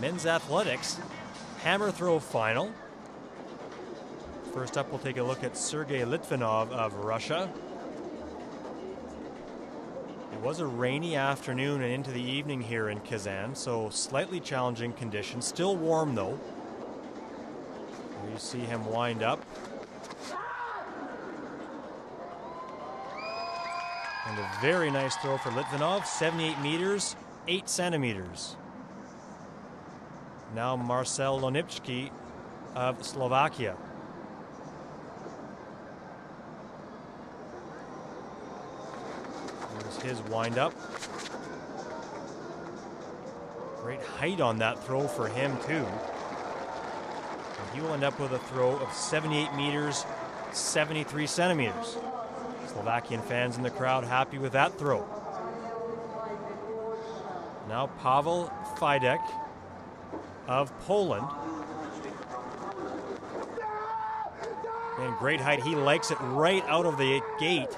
men's athletics hammer throw final. First up, we'll take a look at Sergey Litvinov of Russia. It was a rainy afternoon and into the evening here in Kazan, so slightly challenging conditions. Still warm though. Here you see him wind up. And a very nice throw for Litvinov, 78 meters, 8 centimeters. Now Marcel Lomnicky of Slovakia. Here's his windup. Great height on that throw for him, too. And he will end up with a throw of 78 meters, 73 centimeters. Slovakian fans in the crowd happy with that throw. Now Pawel Fadek of Poland. And great height. He likes it right out of the gate.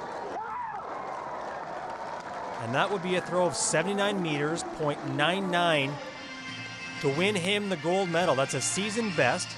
And that would be a throw of 79 meters, 0.99 to win him the gold medal. That's a season best.